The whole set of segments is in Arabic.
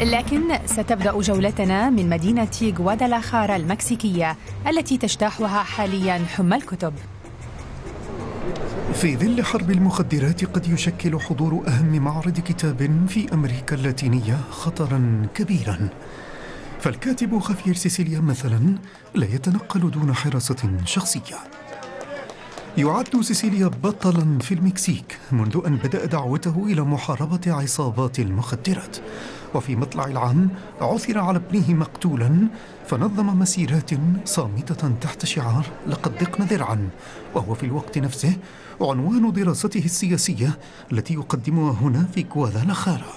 لكن ستبدأ جولتنا من مدينة غوادالاخارا المكسيكية التي تجتاحها حاليا حمى الكتب. في ظل حرب المخدرات قد يشكل حضور أهم معرض كتاب في أمريكا اللاتينية خطرا كبيرا. فالكاتب خافير سيسيليا مثلا لا يتنقل دون حراسة شخصية. يعد سيسيليا بطلا في المكسيك منذ أن بدأ دعوته إلى محاربة عصابات المخدرات. وفي مطلع العام عثر على ابنه مقتولا فنظم مسيرات صامتة تحت شعار لقد ضقنا ذرعا وهو في الوقت نفسه عنوان دراسته السياسية التي يقدمها هنا في غوادالاخارا.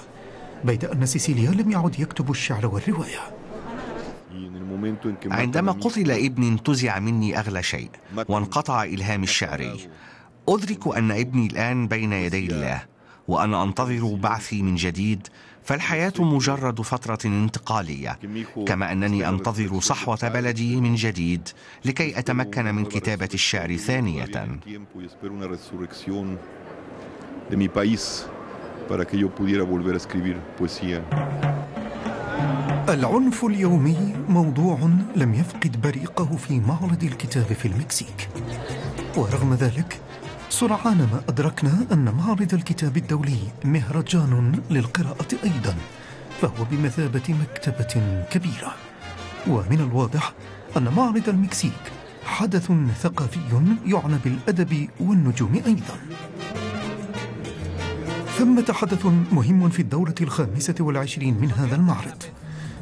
بيد أن سيسيليا لم يعد يكتب الشعر والرواية. عندما قتل ابني انتزع مني أغلى شيء وانقطع إلهامي الشعري أدرك أن ابني الآن بين يدي الله. وأنا أنتظر بعثي من جديد فالحياة مجرد فترة انتقالية. كما أنني أنتظر صحوة بلدي من جديد لكي أتمكن من كتابة الشعر ثانية. العنف اليومي موضوع لم يفقد بريقه في معرض الكتاب في المكسيك. ورغم ذلك سرعان ما أدركنا أن معرض الكتاب الدولي مهرجان للقراءة أيضا فهو بمثابة مكتبة كبيرة. ومن الواضح أن معرض المكسيك حدث ثقافي يعنى بالأدب والنجوم أيضا. ثمة حدث مهم في الدورة الخامسة والعشرين من هذا المعرض.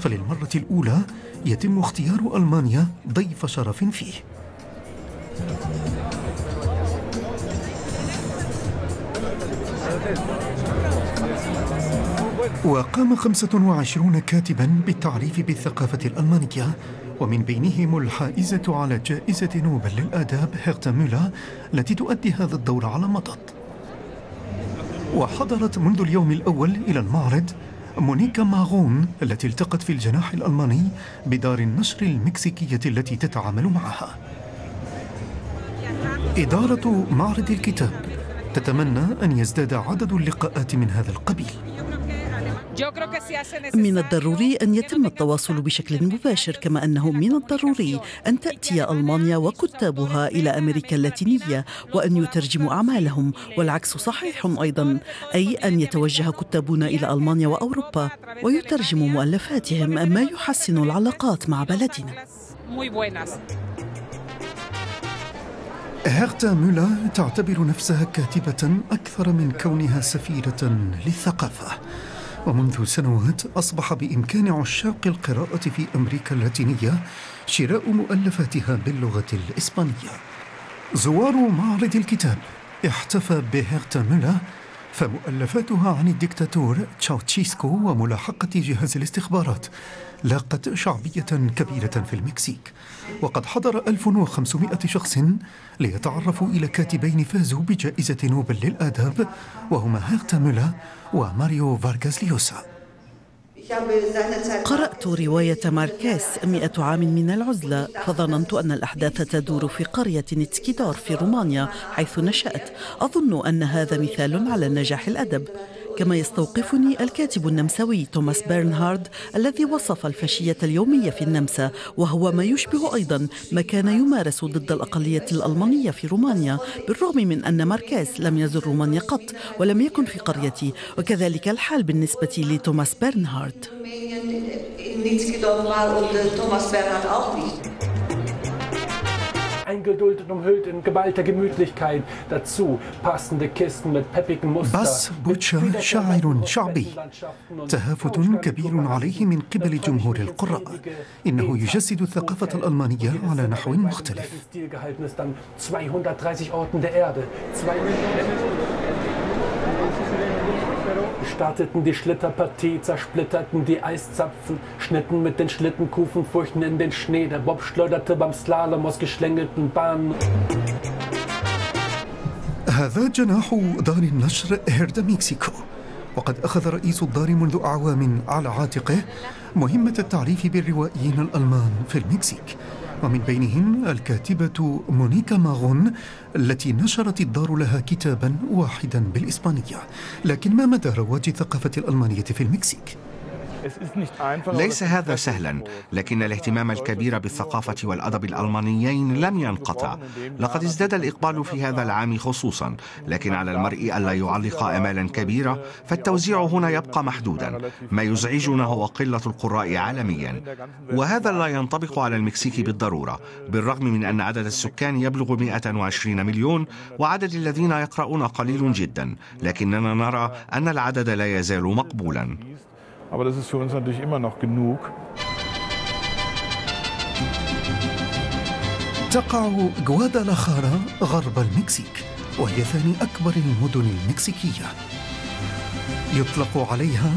فللمرة الأولى يتم اختيار ألمانيا ضيف شرف فيه. وقام 25 كاتبا بالتعريف بالثقافة الألمانية ومن بينهم الحائزة على جائزة نوبل للآداب هيرتا ميلا التي تؤدي هذا الدور على مضض. وحضرت منذ اليوم الأول إلى المعرض مونيكا ماغون التي التقت في الجناح الألماني بدار النشر المكسيكية التي تتعامل معها. إدارة معرض الكتاب. تتمنى أن يزداد عدد اللقاءات من هذا القبيل. من الضروري أن يتم التواصل بشكل مباشر كما أنه من الضروري أن تأتي ألمانيا وكتابها إلى أمريكا اللاتينية وأن يترجموا أعمالهم والعكس صحيح أيضا أي أن يتوجه كتابنا إلى ألمانيا وأوروبا ويترجموا مؤلفاتهم ما يحسن العلاقات مع بلدنا. هيرتا مولا تعتبر نفسها كاتبة أكثر من كونها سفيرة للثقافة. ومنذ سنوات أصبح بإمكان عشاق القراءة في أمريكا اللاتينية شراء مؤلفاتها باللغة الإسبانية. زوار معرض الكتاب احتفى بهيرتا مولر فمؤلفاتها عن الدكتاتور تشاوتشيسكو وملاحقة جهاز الاستخبارات لاقت شعبية كبيرة في المكسيك وقد حضر 1500 شخص ليتعرفوا إلى كاتبين فازوا بجائزة نوبل للآداب وهما هيرتا مولر وماريو فارغاس ليوسا. قرأت رواية ماركيس مئة عام من العزلة فظننت أن الأحداث تدور في قرية نيتسكيدورف في رومانيا حيث نشأت. أظن أن هذا مثال على نجاح الأدب. كما يستوقفني الكاتب النمساوي توماس بيرنهارد الذي وصف الفاشية اليومية في النمسا وهو ما يشبه أيضا ما كان يمارس ضد الأقلية الألمانية في رومانيا بالرغم من أن ماركيز لم يزر رومانيا قط ولم يكن في قريتي وكذلك الحال بالنسبة لتوماس بيرنهارد eingeduldet umhüllt in geballter Gemütlichkeit. Dazu passende Kisten mit peppigen Mustern. بس بوتشا شاعر شعبي تهافت كبير عليه من قبل جمهور القراء إنه يجسد الثقافة الألمانية على نحو مختلف 230 Orten der Erde. starteten die Schlitterpartie, zersplitterten die Eiszapfen, schnitten mit den Schlittenkufen Furchen in den Schnee. Der Bob schleuderte beim Slalom aus geschlängelten Bahnen. هذا جناح دار النشر هيردا مكسيكو وقد أخذ رئيس الدار منذ أعوام على عاتقه مهمة التعريف بالروائيين الألمان في المكسيك ومن بينهم الكاتبة مونيكا ماغون التي نشرت الدار لها كتابا واحدا بالإسبانية لكن ما مدى رواج الثقافة الألمانية في المكسيك؟ ليس هذا سهلا لكن الاهتمام الكبير بالثقافة والأدب الألمانيين لم ينقطع. لقد ازداد الإقبال في هذا العام خصوصا لكن على المرء ألا يعلق أمالا كبيرة فالتوزيع هنا يبقى محدودا. ما يزعجنا هو قلة القراء عالميا. وهذا لا ينطبق على المكسيك بالضرورة بالرغم من أن عدد السكان يبلغ 120 مليون وعدد الذين يقرؤون قليل جدا. لكننا نرى أن العدد لا يزال مقبولا. Aber das ist für uns natürlich immer noch genug. تقع غوادالاخارا غرب المكسيك وهي ثاني أكبر المدن المكسيكية. يطلق عليها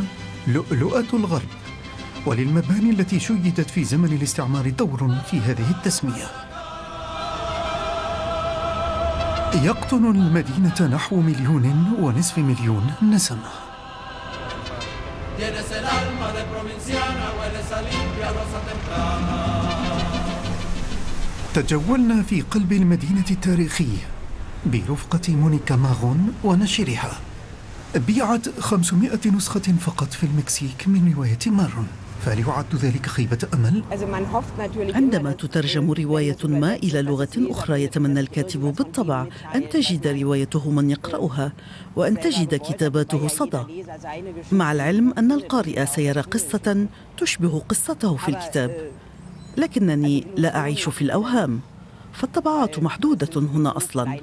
لؤلؤة الغرب وللمباني التي شيدت في زمن الاستعمار دور في هذه التسمية. يقطن المدينة نحو مليون ونصف مليون نسمة. Tienes el alma de provinciana, huele esa limpia rosa temprana. تجولنا في قلب المدينة التاريخية برفقة مونيكا ماغون ونشرها بيعت 500 نسخة فقط في المكسيك من رواية مارون فهل يعد ذلك خيبة أمل؟ عندما تترجم رواية ما إلى لغة أخرى يتمنى الكاتب بالطبع أن تجد روايته من يقرأها وأن تجد كتاباته صدى. مع العلم أن القارئ سيرى قصة تشبه قصته في الكتاب. لكنني لا أعيش في الأوهام. فالطبعات محدودة هنا أصلاً.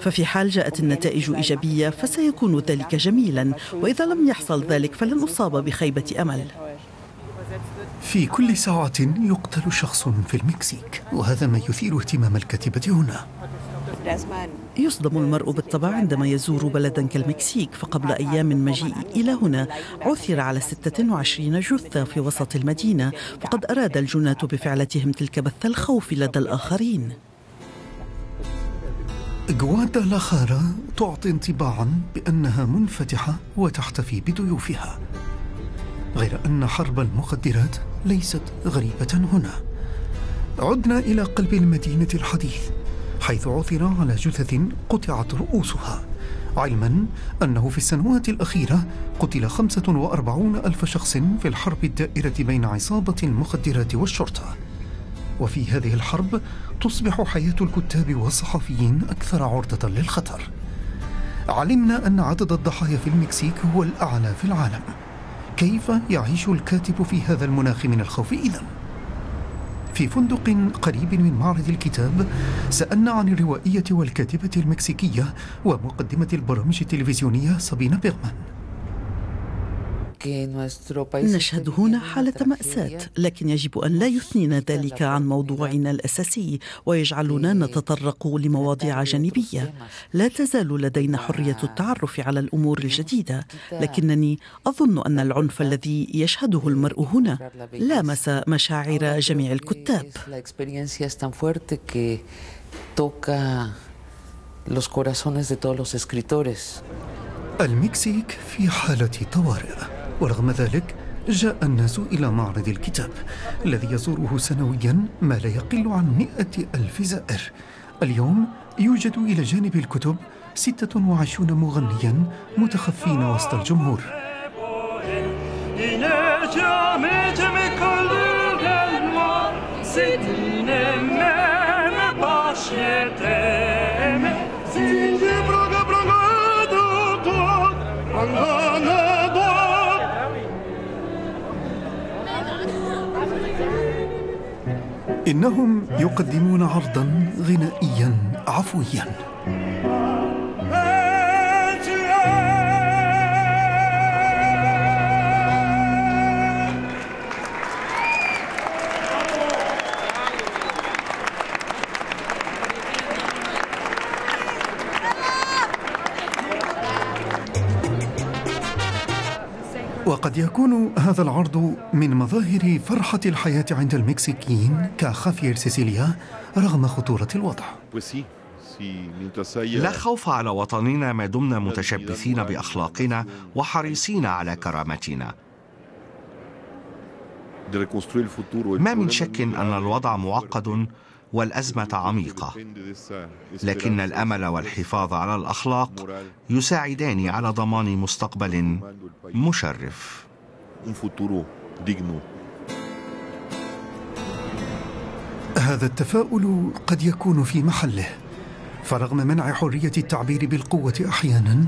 ففي حال جاءت النتائج إيجابية فسيكون ذلك جميلا. وإذا لم يحصل ذلك فلن أصاب بخيبة أمل في كل ساعة يقتل شخص في المكسيك. وهذا ما يثير اهتمام الكاتبة هنا. يصدم المرء بالطبع عندما يزور بلدا كالمكسيك فقبل أيام من مجيئي إلى هنا. عثر على 26 جثة في وسط المدينة فقد أراد الجناة بفعلتهم تلك بث الخوف لدى الآخرين. غوادالاخارا تعطي انطباعا بأنها منفتحة وتحتفي بضيوفها. غير أن حرب المخدرات ليست غريبة هنا. عدنا إلى قلب المدينة الحديث حيث عثر على جثث قطعت رؤوسها. علما أنه في السنوات الأخيرة قتل 45 ألف شخص في الحرب الدائرة بين عصابة المخدرات والشرطة. وفي هذه الحرب تصبح حياة الكتاب والصحفيين أكثر عرضة للخطر. علمنا أن عدد الضحايا في المكسيك هو الأعلى في العالم. كيف يعيش الكاتب في هذا المناخ من الخوف إذن؟ في فندق قريب من معرض الكتاب سألنا عن الروائية والكاتبة المكسيكية ومقدمة البرامج التلفزيونية صابينا بيغمان نشهد هنا حالة مأساة لكن يجب أن لا يثنينا ذلك عن موضوعنا الأساسي ويجعلنا نتطرق لمواضيع جانبية. لا تزال لدينا حرية التعرف على الأمور الجديدة لكنني أظن أن العنف الذي يشهده المرء هنا لامس مشاعر جميع الكتاب. los corazones de todos los escritores. المكسيك في حالة طوارئ. ورغم ذلك جاء الناس إلى معرض الكتاب الذي يزوره سنويا ما لا يقل عن مئة ألف زائر. اليوم يوجد إلى جانب الكتب ستة وعشرون مغنيا متخفين وسط الجمهور. إنهم يقدمون عرضا غنائيا عفويا. وقد يكون هذا العرض من مظاهر فرحة الحياة عند المكسيكيين كخافير سيسيليا رغم خطورة الوضع. لا خوف على وطننا ما دمنا متشبثين بأخلاقنا وحريصين على كرامتنا. ما من شك أن الوضع معقد والأزمة عميقة. لكن الأمل والحفاظ على الأخلاق يساعدان على ضمان مستقبل مشرف. هذا التفاؤل قد يكون في محله. فرغم منع حرية التعبير بالقوة أحيانا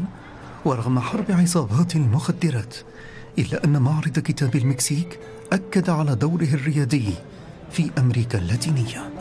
ورغم حرب عصابات المخدرات إلا أن معرض كتاب المكسيك أكد على دوره الريادي في أمريكا اللاتينية.